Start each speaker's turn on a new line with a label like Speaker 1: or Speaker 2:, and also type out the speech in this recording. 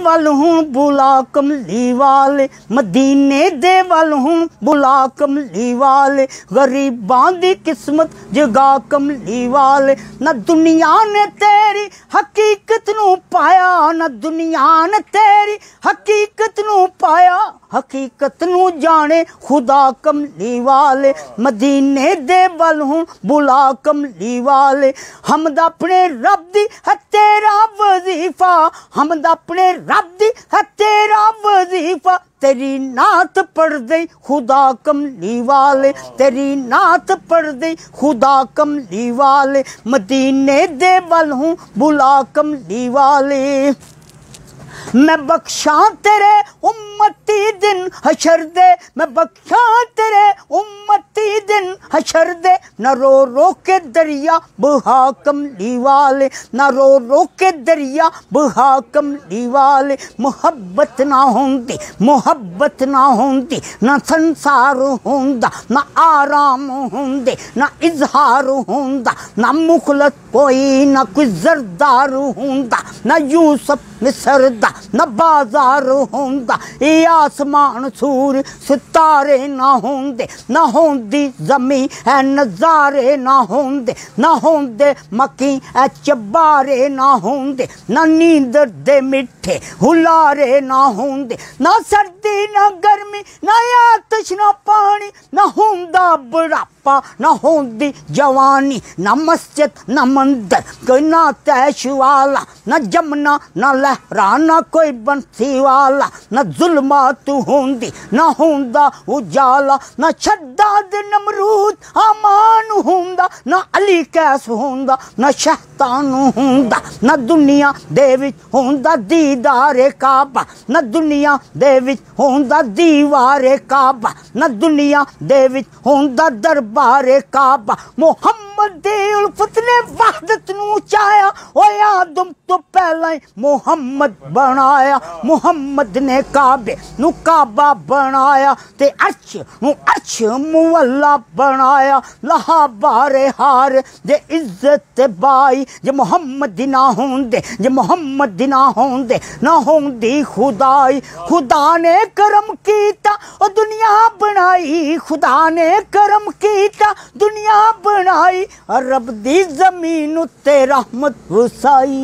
Speaker 1: ਵੱਲ ਹੁਣ ਬੁਲਾ ਕਮਲੀ ਵਾਲੇ ਮਦੀਨੇ ਦੇ ਵੱਲ ਹੁਣ ਬੁਲਾ ਕਮਲੀ ਵਾਲੇ ਗਰੀਬਾਂ ਦੀ ਕਿਸਮਤ ਜਗਾ ਕਮਲੀ ਵਾਲੇ ਨਾ ਦੁਨੀਆ ਨੇ ਤੇਰੀ ਹਕੀਕਤ ਨੂੰ ਪਾਇਆ ਨਾ ਦੁਨੀਆ ਨੇ ਤੇਰੀ ਹਕੀਕਤ ਨੂੰ ਪਾਇਆ ਹਕੀਕਤ ਨੂੰ ਜਾਣੇ ਖੁਦਾ ਕਮਲੀ ਵਾਲੇ ਮਦੀਨੇ ਦੇ ਵੱਲ ਹੁਣ ਬੁਲਾ ਕਮਲੀ ਵਾਲੇ ਹਮਦ ਆਪਣੇ ਰੱਬ ਦੀ ਹੈ ਤੇਰਾ ਵਜ਼ੀਫਾ ਹਮਦ ਆਪਣੇ है तेरा वजीफा, तेरी नात पढ़ दे, खुदा कमली वाले। तेरी नात पढ़ दे, खुदा कमली वाले। मदीने दे बल हूँ, बुला कमली वाले। मैं बख्शा तेरे उम्मती दिन, हशर दे। मैं बख्शा तेरे उम्म हशर दे न रो रो के दरिया बहा कमली वाले न रो रो के दरिया बहा कमली वाले मोहब्बत ना होंदी, मोहब्बत ना होंदी, ना संसार होंदा, ना आराम होंदे, ना इजहार होंदा, ना मुखलत कोई, ना कोई जरदार होंदा। न यूसफ मिसरदा न बाज़ार होंदा। ए आसमान सूर, सितारे ना होंदे, ना होंदी जमी ऐ नजारे ना होंदे ना होंदे मक्की ऐ चबारे ना होंदे, ना नींदर दे मिठे हुलारे ना होंदे। ना सर्दी, ना गर्मी, ना आतश, ना पानी, ना होंदा बुढ़ापा ಅಪ್ಪ ನ ಹೊಂದಿ ಜವಾನಿ ನಮ್ಮ ಸ್ಯತ್ ನ ಮಂದರ್ कोई ना तय शिवाला, न जमना, न लहरा ना कोई बंसी वाला न जुलमात होंदी, न होंदा उजाला। न छड्डा दिन अमरूद अमान ਹੁੰਦਾ ਨਾ ਅਲੀ ਕੈਸ ਹੁੰਦਾ ਨਾ ਸ਼ੈਤਾਨ ਹੁੰਦਾ ਨਾ ਦੁਨੀਆ ਦੇ ਵਿੱਚ ਹੁੰਦਾ ਦੀਦਾਰੇ ਕਾਬਾ ਨਾ ਦੁਨੀਆ ਦੇ ਵਿੱਚ ਹੁੰਦਾ ਦੀਵਾਰੇ ਕਾਬਾ ਨਾ ਦੁਨੀਆ ਦੇ ਵਿੱਚ ਹੁੰਦਾ ਦਰਬਾਰੇ ਕਾਬਾ ਮੁਹੰਮਦ ਦੀ ਉਲਫਤ ਨੇ ਵਹਦਤ ਨੂੰ ਚਾਇਆ ਓਏ ਆਦਮ ਤੋਂ ਪਹਿਲਾਂ ਹੀ ਮੁਹੰਮਦ ਬਣਾਇਆ ਮੁਹੰਮਦ ਨੇ ਕਾਬੇ ਨੂੰ ਕਾਬਾ ਬਣਾਇਆ ਤੇ ਅਰਸ਼ ਨੂੰ ਅਰਸ਼ ਮੁਅੱਲਾ ਬਣਾਇਆ ਲਹਾ ਬਾਰੇ ਹਾਰ ਜੇ ਇੱਜ਼ਤ ਤੇ ਬਾਈ ਜੇ ਮੁਹੰਮਦ ਦੀ ਨਾ ਹੁੰਦੇ ਜੇ ਮੁਹੰਮਦ ਦੀ ਨਾ ਹੁੰਦੇ ਨਾ ਹੁੰਦੀ ਖੁਦਾਈ ਖੁਦਾ ਨੇ ਕਰਮ ਕੀਤਾ ਉਹ ਦੁਨੀਆ खुदा ने करम किया दुनिया बनाई रब दी ज़मीन उत्ते रहमत हुसाई।